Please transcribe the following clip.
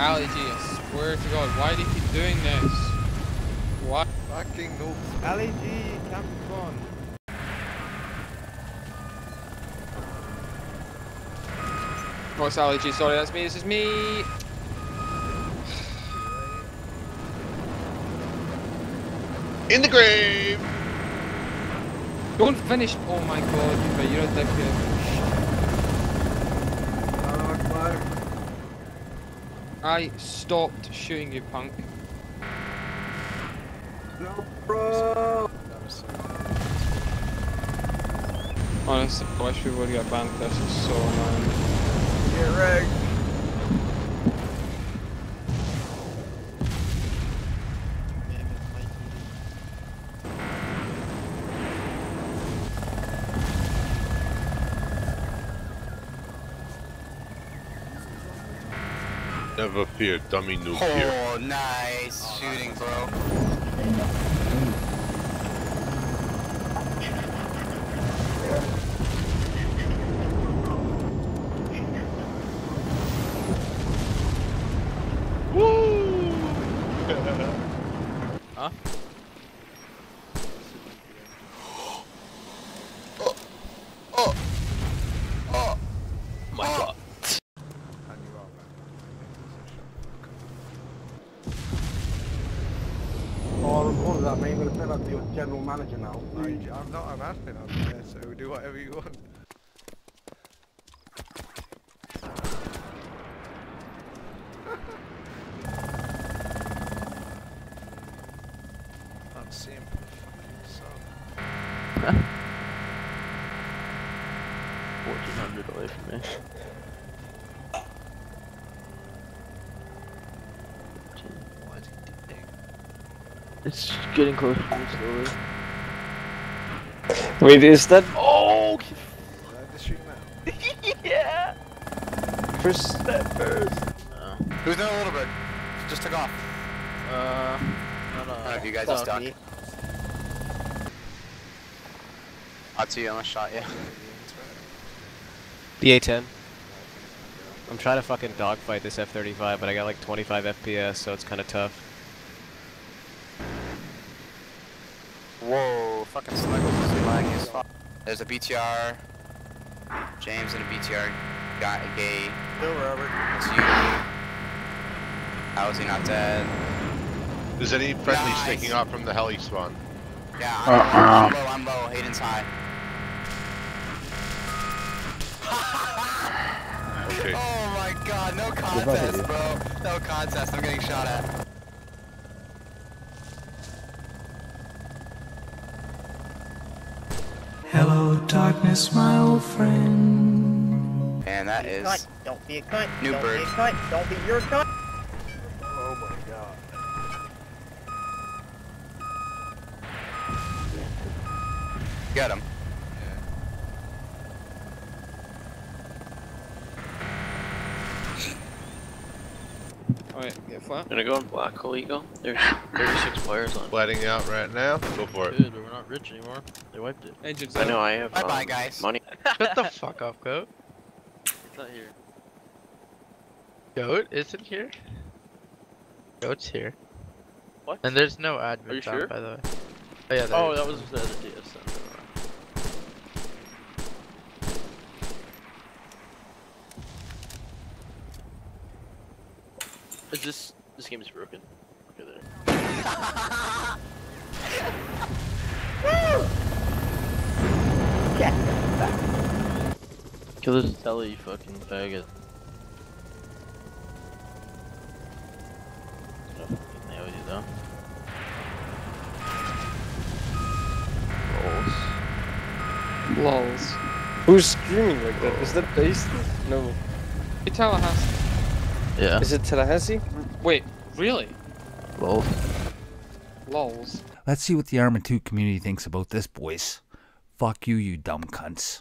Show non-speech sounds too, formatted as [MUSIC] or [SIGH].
Ali G, I swear to God, why do you keep doing this? Why? Fucking noob. Ali G, camp gone. Oh, it's Ali G, sorry, that's me, this is me! In the grave! Don't finish! Oh my god, but you're a dickhead. I stopped shooting you, punk. No, bro. Honestly, I wish we would get banned. This is so annoying. Get wrecked. Never fear, dummy noob oh, here. Oh, nice shooting, bro. Woo! [LAUGHS] Huh? My god. Record that, mate. I'm gonna send that your general manager now. I, I'm not an admin on there, so do whatever you want. [LAUGHS] I'm simple fucking son. 1400 away from me. Why is he doing? It's getting close to me slowly. Wait, is that Oh! Did I just shoot him out? yeah! first? step first! Uh, Who's in a little bird? Just took off. uh, no, no. I don't know if you guys are stuck. I'll see you, I almost shot you. BA-10. I'm trying to fucking dogfight this F-35, but I got like 25 FPS, so it's kind of tough. Whoa, fucking Snuggles is laggy as fuck. There's a BTR. James and a BTR guy, gay. Bill Robert. That's you. How is he not dead? Is any friendly Nice. sneaking off from the heli spawn? Yeah, I'm, I'm low, I'm low. Hayden's high. Okay. [LAUGHS] Oh my god, no contest, bro. No contest, I'm getting shot at. Darkness, my old friend. And that is. Don't be a cunt. New Don't bird. be a cunt. Don't be your cunt. Oh my god. Get him. Alright, get flat. Gonna go on Black Hole Eagle. There's [LAUGHS] 36 players on. Letting out right now. Go for it. Dude, we're not rich anymore. They wiped it. Engines I out. know, I have Bye bye, um, guys. money. [LAUGHS] Shut the fuck up, goat. It's not here. Goat isn't here? Goat's here. What? And there's no admin Are you found, sure? by the way. Oh yeah, Oh, that was the other DS. Is this this game is broken? Okay, there. Kill this telly, you fucking faggot. Oh, fucking nail you though. Rolls. Lols. Who's screaming like that? Is that based? No. Hey, Tallahassee. Yeah. Is it Tallahassee? Wait, really? Lol. Lols. Let's see what the Arma 2 community thinks about this, boys. Fuck you, you dumb cunts.